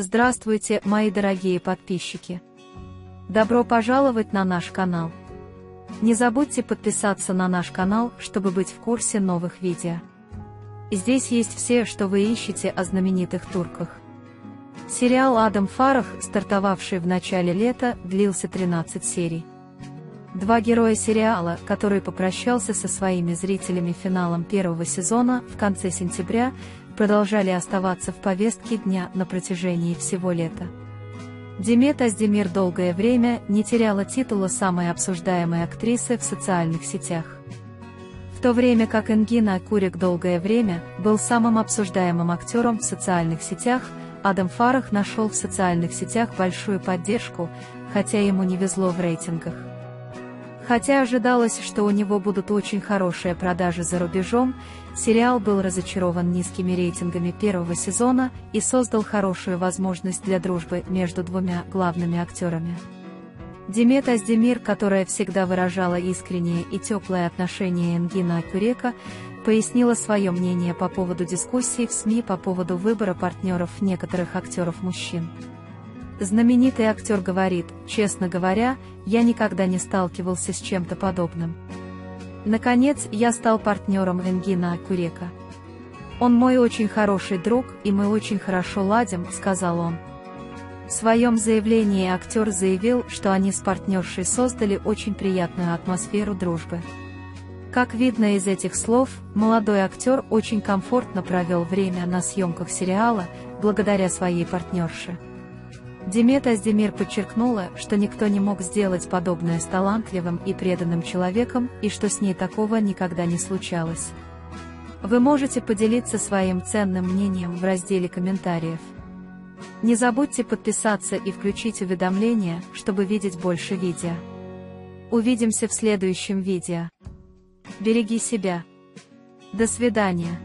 Здравствуйте, мои дорогие подписчики! Добро пожаловать на наш канал! Не забудьте подписаться на наш канал, чтобы быть в курсе новых видео. Здесь есть все, что вы ищете о знаменитых турках. Сериал «Адам Фарах», стартовавший в начале лета, длился 13 серий. Два героя сериала, который попрощался со своими зрителями финалом первого сезона в конце сентября, продолжали оставаться в повестке дня на протяжении всего лета. Демет Аздемир долгое время не теряла титула самой обсуждаемой актрисы в социальных сетях. В то время как Энгина Курик долгое время был самым обсуждаемым актером в социальных сетях, Адам Фарах нашел в социальных сетях большую поддержку, хотя ему не везло в рейтингах. Хотя ожидалось, что у него будут очень хорошие продажи за рубежом, сериал был разочарован низкими рейтингами первого сезона и создал хорошую возможность для дружбы между двумя главными актерами. Демет Аздемир, которая всегда выражала искреннее и теплое отношение Энгина Акюрека, пояснила свое мнение по поводу дискуссий в СМИ по поводу выбора партнеров некоторых актеров-мужчин. Знаменитый актер говорит, честно говоря, я никогда не сталкивался с чем-то подобным. Наконец, я стал партнером Энгина Акурека. Он мой очень хороший друг, и мы очень хорошо ладим, сказал он. В своем заявлении актер заявил, что они с партнершей создали очень приятную атмосферу дружбы. Как видно из этих слов, молодой актер очень комфортно провел время на съемках сериала, благодаря своей партнерше. Демет Аздемир подчеркнула, что никто не мог сделать подобное с талантливым и преданным человеком, и что с ней такого никогда не случалось. Вы можете поделиться своим ценным мнением в разделе комментариев. Не забудьте подписаться и включить уведомления, чтобы видеть больше видео. Увидимся в следующем видео. Береги себя. До свидания.